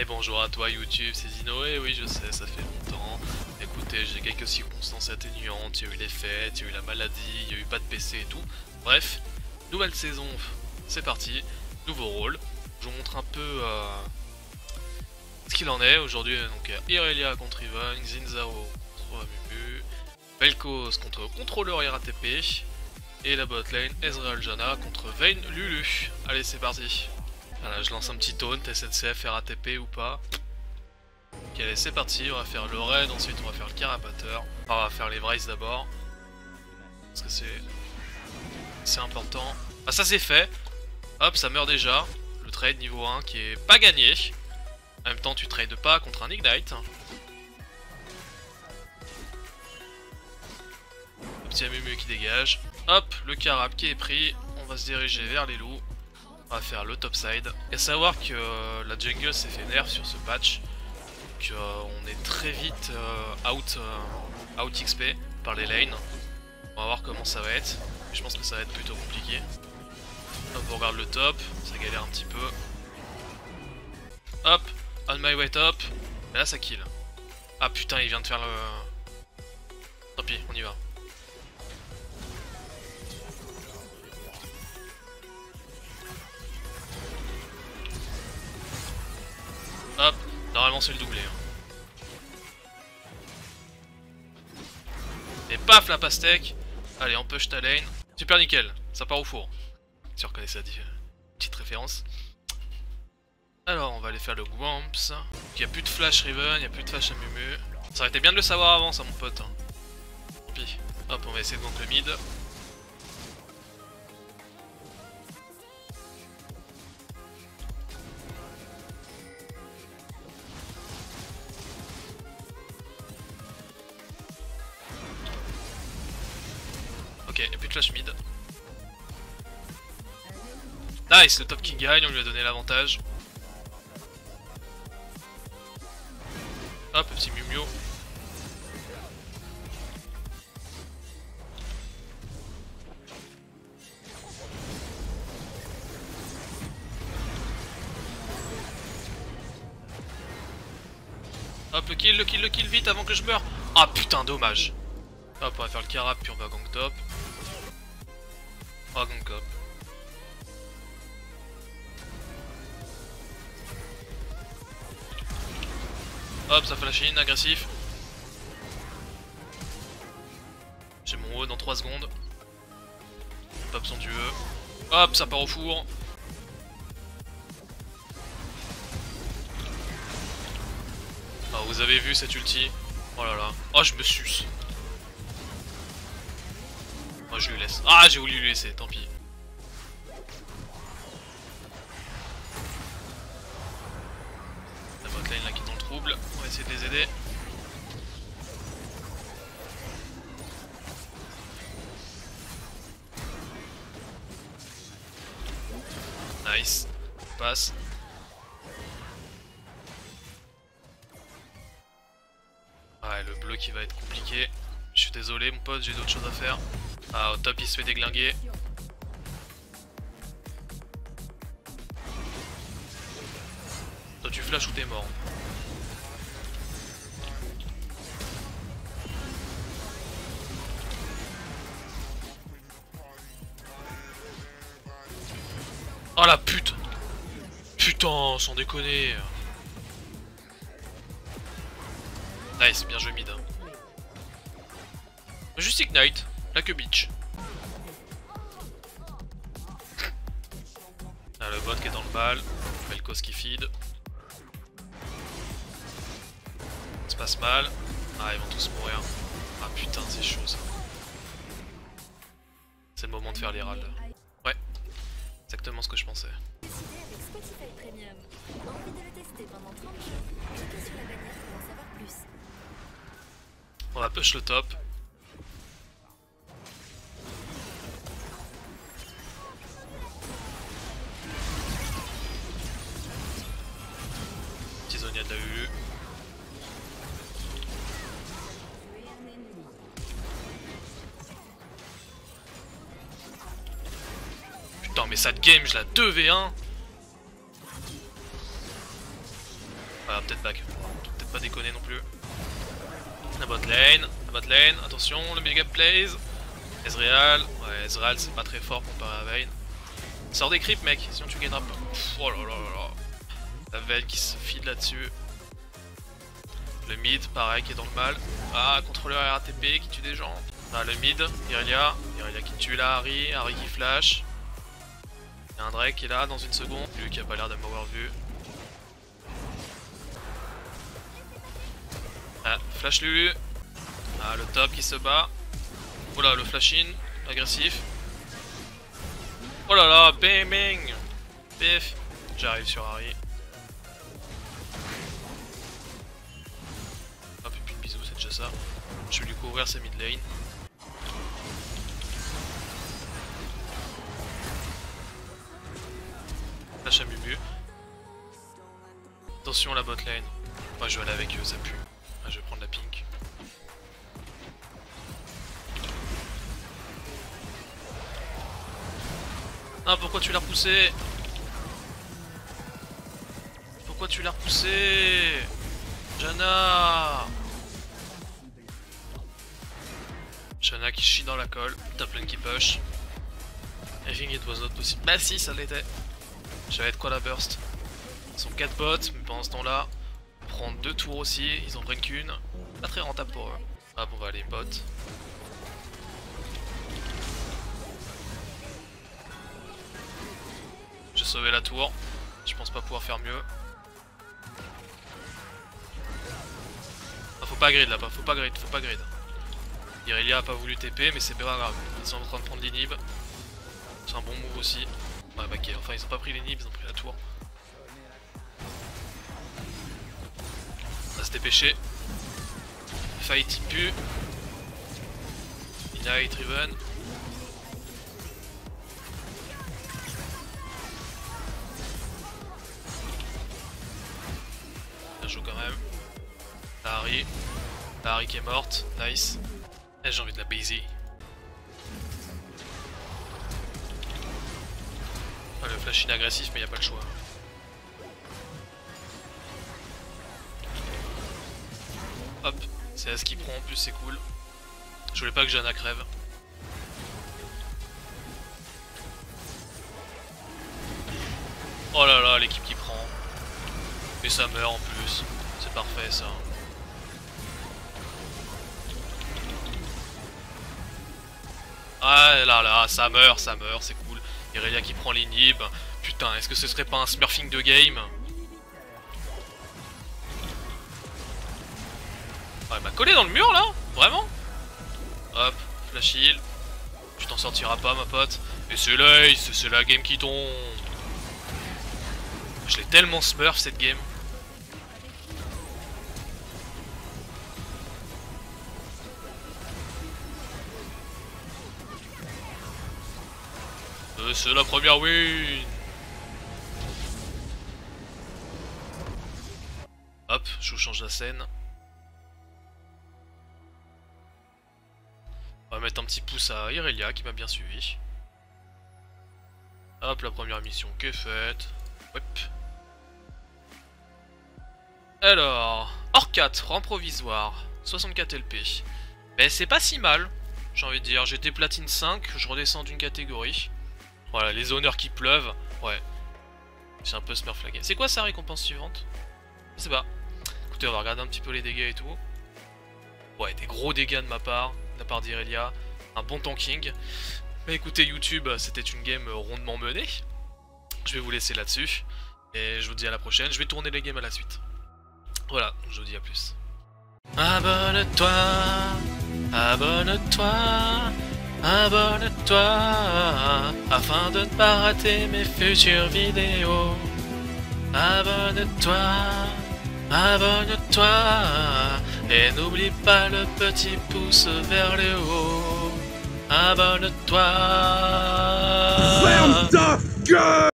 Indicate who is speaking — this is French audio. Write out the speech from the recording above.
Speaker 1: Et bonjour à toi YouTube, c'est Zinoé, oui je sais, ça fait longtemps. Écoutez, j'ai quelques circonstances atténuantes, il y a eu les fêtes, il y a eu la maladie, il y a eu pas de PC et tout. Bref, nouvelle saison, c'est parti, nouveau rôle. Je vous montre un peu euh, ce qu'il en est. Aujourd'hui, donc Irelia contre Ivan, Zinzao contre Mumu, Velkos contre contrôleur RATP, et la botlane Ezreal Jana contre Vayne Lulu. Allez, c'est parti. Voilà, je lance un petit taunt, SNCF, RATP ou pas. Ok, allez, c'est parti, on va faire le raid, ensuite on va faire le carapateur. on va faire les Vrays d'abord. Parce que c'est... C'est important. Ah, ça c'est fait. Hop, ça meurt déjà. Le trade niveau 1 qui est pas gagné. En même temps, tu trades pas contre un Ignite. Le petit Amumu qui dégage. Hop, le carap qui est pris. On va se diriger vers les loups. On va faire le topside. Et à savoir que euh, la jungle s'est fait nerf sur ce patch. Donc euh, on est très vite euh, out, out XP par les lanes. On va voir comment ça va être. Je pense que ça va être plutôt compliqué. Hop, on regarde le top. Ça galère un petit peu. Hop, on my way top. Et là ça kill. Ah putain, il vient de faire le... Tant pis, on y va. Hop, normalement c'est le doublé. Hein. Et paf la pastèque Allez, on push ta lane. Super nickel, ça part au four. Si vous reconnaissez la petite référence. Alors, on va aller faire le Gwamps. Il n'y a plus de flash Riven, il n'y a plus de flash à Mumu. Ça aurait été bien de le savoir avant, ça, mon pote. Hein. Tant pis. Hop, on va essayer de donc le mid. Ok, et plus de flash mid. Nice, le top qui gagne, on lui a donné l'avantage. Hop, petit Miu. Hop, le kill, le kill, le kill, vite avant que je meure. Ah putain, dommage. Hop, on va faire le carap, puis on va gang top. Gang top. Hop, ça fait la chaîne, agressif. J'ai mon haut dans 3 secondes. Pas besoin du E. Hop, ça part au four. Ah, vous avez vu cette ulti? Oh là là. Oh, je me suce. Je lui laisse. Ah, j'ai voulu lui laisser, tant pis. La botlane là qui est dans le trouble. On va essayer de les aider. Nice. On passe. Ouais, le bleu qui va être compliqué. Je suis désolé mon pote, j'ai d'autres choses à faire. Ah, au top il se fait déglinguer. Toi tu flash ou t'es mort. Oh la pute Putain, sans déconner Nice, bien joué mid. Juste ignite, que bitch. Le bot qui est dans le bal, Melkos qui feed. Ça se passe mal. Ah, ils vont tous mourir. Ah putain, c'est chaud ça. C'est le moment de faire les. Ouais, exactement ce que je pensais. On va push le top. Mais cette game je la 2v1 Voilà, peut-être back. Peut-être pas déconner non plus. La bot lane, la bot lane, attention, le mega plays. Ezreal, ouais, Ezreal c'est pas très fort comparé à Vayne. Sors des creeps, mec, sinon tu gagneras pas. oh là là là là. La Vayne qui se file là-dessus. Le mid, pareil, qui est dans le mal. Ah, contrôleur RATP qui tue des gens. Ah, le mid, Irelia. Irelia qui tue là, Harry. Harry qui flash. Il y a un Drake qui est là dans une seconde. Lui qui a pas l'air de m'avoir vu. Ah, flash Lulu. Ah, le top qui se bat. Oh là, le flash in, agressif. Oh là là, bang Pif J'arrive sur Harry. Hop, et puis le bisou, c'est déjà ça. Je vais lui couvrir ses mid lane. Attention la bot lane. Moi je vais aller avec eux, ça pue. Ah, je vais prendre la pink. Ah, pourquoi tu l'as repoussé? Pourquoi tu l'as repoussé? Jana Jana qui chie dans la colle, top lane qui push. I think it was not possible. Bah si, ça l'était. J'avais de quoi la burst. Ils sont 4 bots, mais pendant ce temps-là, prendre deux tours aussi, ils en prennent qu'une. Pas très rentable pour eux. Ah bon, on va aller bot. J'ai sauvé la tour. Je pense pas pouvoir faire mieux. Ah, faut pas grid là-bas, faut pas grid, faut pas grid. Irelia a pas voulu TP, mais c'est pas grave. Ils sont en train de prendre l'inhib. C'est un bon move aussi. Ouais, bah ok, enfin ils ont pas pris l'inhib, ils ont pris la tour. Se dépêcher. Fight il pue. Ignite Riven. Bien joué quand même. La Harry. La Harry qui est morte. Nice. Et j'ai envie de la baiser. Ah, le flash inagressif mais y a pas le choix. Hop, c'est ce qui prend en plus, c'est cool. Je voulais pas que Jana crève. Oh là là, l'équipe qui prend. Et ça meurt en plus. C'est parfait ça. Ah là là, ça meurt, ça meurt, c'est cool. Irelia qui prend l'inhib. Putain, est-ce que ce serait pas un smurfing de game? Ah, m'a collé dans le mur là Vraiment Hop, flash heal. Tu t'en sortiras pas ma pote. Et c'est l'ace, c'est la game qui tombe. Je l'ai tellement smurf cette game. Euh, c'est la première win Hop, je vous change la scène. Petit pouce à Irelia qui m'a bien suivi. Hop, la première mission qui est faite. Hop. Alors, 4, rang provisoire, 64 LP. Mais c'est pas si mal, j'ai envie de dire. J'étais platine 5, je redescends d'une catégorie. Voilà, les honneurs qui pleuvent. Ouais. C'est un peu smurf la C'est quoi sa récompense suivante? Je sais pas. Écoutez, on va regarder un petit peu les dégâts et tout. Ouais, des gros dégâts de ma part de la part d'Irelia, bon tanking. Mais écoutez YouTube, c'était une game rondement menée. Je vais vous laisser là-dessus. Et je vous dis à la prochaine. Je vais tourner les games à la suite. Voilà, je vous dis à plus. Abonne-toi, abonne-toi, abonne-toi, afin de ne pas rater mes futures vidéos. Abonne-toi, abonne-toi, et n'oublie pas le petit pouce vers le haut. Abonne-toi.